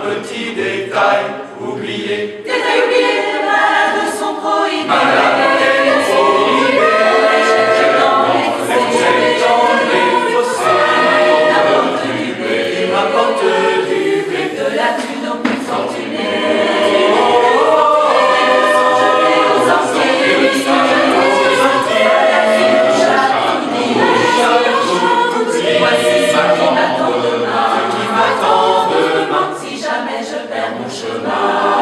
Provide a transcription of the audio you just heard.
petit détail oublié. Krishna.